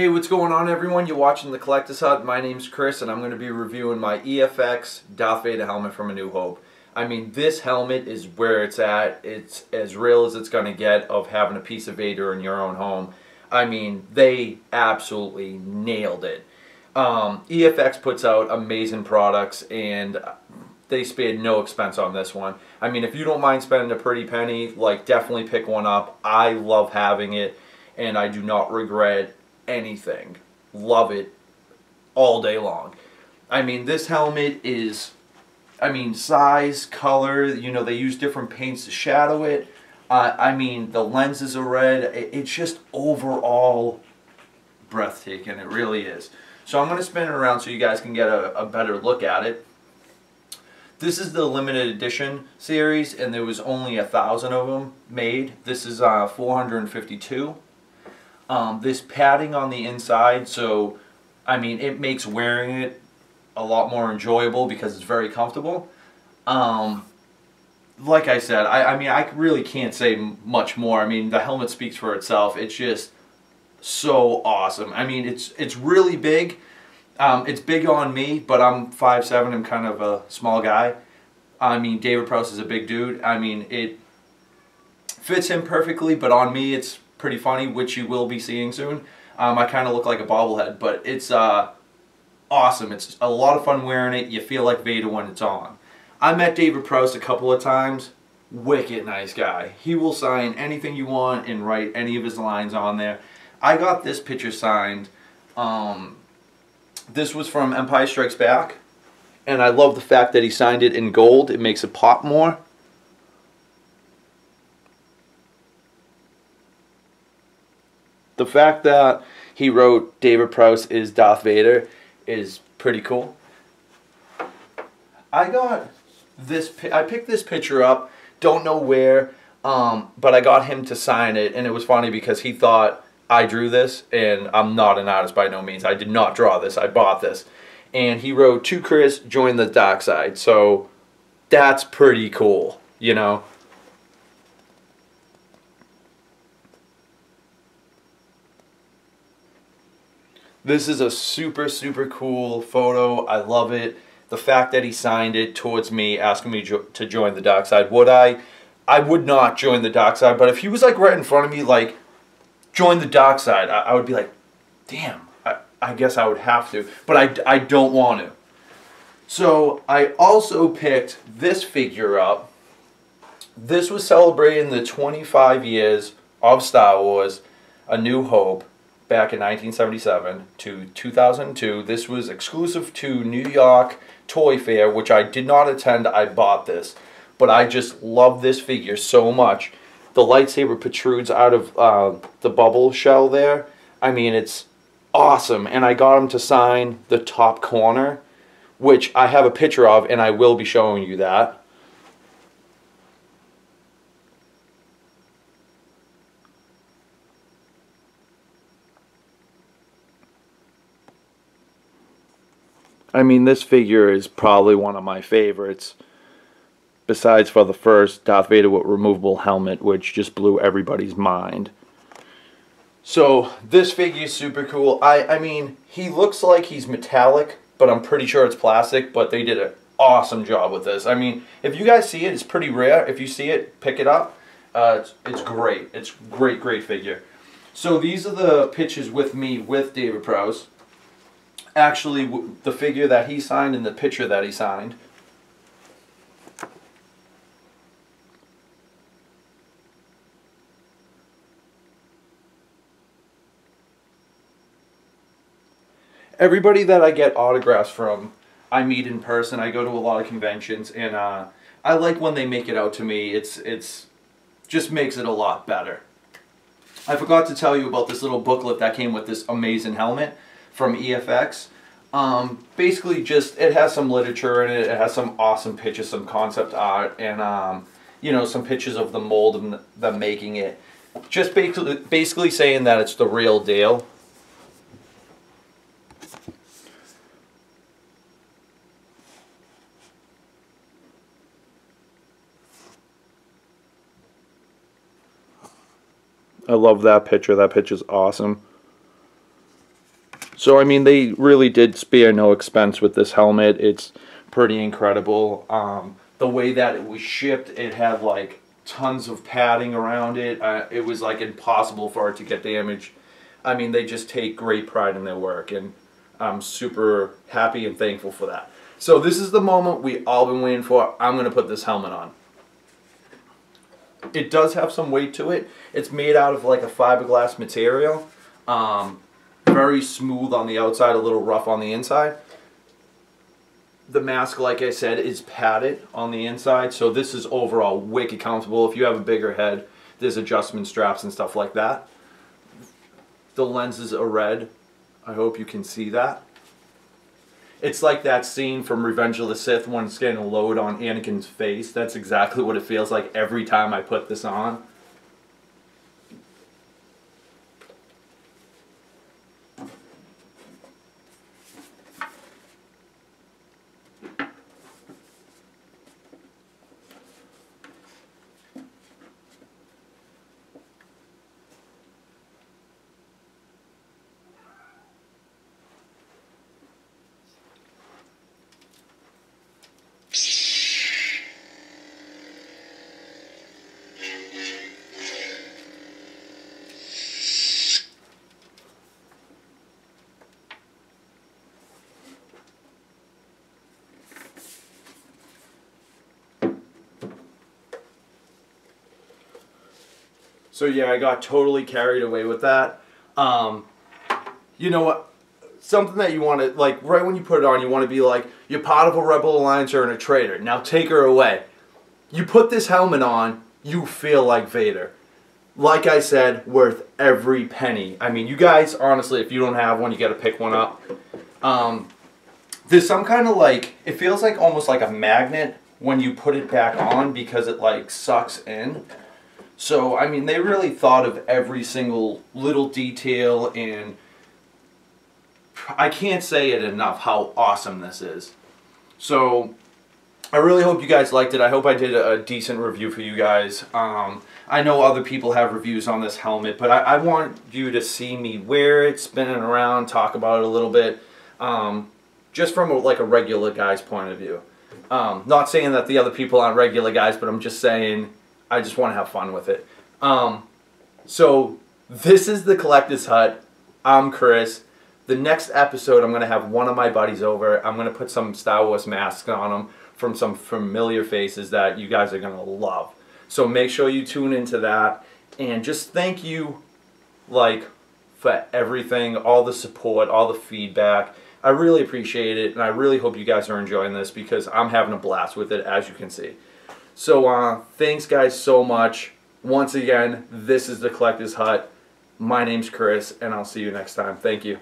Hey, what's going on everyone? You're watching The Collector's Hutt. My name's Chris and I'm going to be reviewing my EFX Darth Vader helmet from A New Hope. I mean, this helmet is where it's at. It's as real as it's going to get of having a piece of Vader in your own home. I mean, they absolutely nailed it. Um, EFX puts out amazing products and they spared no expense on this one. I mean, if you don't mind spending a pretty penny, like definitely pick one up. I love having it and I do not regret anything. Love it all day long. I mean, this helmet is, I mean, size, color, you know, they use different paints to shadow it. Uh, I mean, the lenses are red. It's just overall breathtaking. It really is. So I'm going to spin it around so you guys can get a, a better look at it. This is the limited edition series, and there was only a thousand of them made. This is uh, 452. Um, this padding on the inside, so I mean, it makes wearing it a lot more enjoyable because it's very comfortable. Um, like I said, I, I mean, I really can't say much more. I mean, the helmet speaks for itself. It's just so awesome. I mean, it's it's really big. Um, it's big on me, but I'm 5'7", I'm kind of a small guy. I mean, David Prowse is a big dude. I mean, it fits him perfectly, but on me, it's pretty funny, which you will be seeing soon. Um, I kind of look like a bobblehead, but it's uh, awesome. It's a lot of fun wearing it. You feel like Vader when it's on. I met David Prowse a couple of times. Wicked nice guy. He will sign anything you want and write any of his lines on there. I got this picture signed. Um, this was from Empire Strikes Back. And I love the fact that he signed it in gold. It makes it pop more. The fact that he wrote David Prowse is Darth Vader is pretty cool. I got this, I picked this picture up, don't know where, um, but I got him to sign it, and it was funny because he thought I drew this, and I'm not an artist by no means. I did not draw this, I bought this. And he wrote, to Chris, join the dark side. So that's pretty cool, you know. This is a super, super cool photo. I love it. The fact that he signed it towards me, asking me jo to join the dark side. Would I? I would not join the dark side, but if he was like right in front of me, like, join the dark side, I, I would be like, damn, I, I guess I would have to. But I, I don't want to. So I also picked this figure up. This was celebrating the 25 years of Star Wars, A New Hope back in 1977 to 2002. This was exclusive to New York Toy Fair, which I did not attend. I bought this. But I just love this figure so much. The lightsaber protrudes out of uh, the bubble shell there. I mean, it's awesome. And I got him to sign the top corner, which I have a picture of, and I will be showing you that. I mean, this figure is probably one of my favorites. Besides for the first Darth Vader with removable helmet, which just blew everybody's mind. So, this figure is super cool. I, I mean, he looks like he's metallic, but I'm pretty sure it's plastic, but they did an awesome job with this. I mean, if you guys see it, it's pretty rare. If you see it, pick it up. Uh, it's, it's great. It's great, great figure. So these are the pictures with me with David Prowse actually the figure that he signed and the picture that he signed. Everybody that I get autographs from, I meet in person. I go to a lot of conventions, and uh, I like when they make it out to me. It's it's just makes it a lot better. I forgot to tell you about this little booklet that came with this amazing helmet from EFX. Um, basically just, it has some literature in it, it has some awesome pictures, some concept art, and, um, you know, some pictures of the mold and them making it. Just basically, basically saying that it's the real deal. I love that picture. That picture's awesome. So I mean, they really did spare no expense with this helmet. It's pretty incredible. Um, the way that it was shipped, it had like tons of padding around it. Uh, it was like impossible for it to get damaged. I mean, they just take great pride in their work, and I'm super happy and thankful for that. So this is the moment we all been waiting for. I'm gonna put this helmet on. It does have some weight to it. It's made out of like a fiberglass material. Um, very smooth on the outside, a little rough on the inside. The mask, like I said, is padded on the inside, so this is overall wicked comfortable. If you have a bigger head, there's adjustment straps and stuff like that. The lenses are red. I hope you can see that. It's like that scene from Revenge of the Sith when it's getting a load on Anakin's face. That's exactly what it feels like every time I put this on. So yeah, I got totally carried away with that. Um, you know what? Something that you want to, like, right when you put it on, you want to be like, you're part of a Rebel Alliance or a traitor. Now take her away. You put this helmet on, you feel like Vader. Like I said, worth every penny. I mean, you guys, honestly, if you don't have one, you got to pick one up. Um, there's some kind of like, it feels like almost like a magnet when you put it back on because it like sucks in. So, I mean, they really thought of every single little detail and I can't say it enough how awesome this is. So, I really hope you guys liked it. I hope I did a decent review for you guys. Um, I know other people have reviews on this helmet, but I, I, want you to see me wear it, spinning around, talk about it a little bit, um, just from a, like a regular guy's point of view. Um, not saying that the other people aren't regular guys, but I'm just saying I just want to have fun with it. Um, so this is the Collector's Hutt. I'm Chris. The next episode, I'm going to have one of my buddies over. I'm going to put some Star Wars masks on them from some familiar faces that you guys are going to love. So make sure you tune into that. And just thank you, like, for everything, all the support, all the feedback. I really appreciate it, and I really hope you guys are enjoying this because I'm having a blast with it, as you can see. So uh, thanks guys so much. Once again, this is the Collector's Hutt. My name's Chris, and I'll see you next time. Thank you.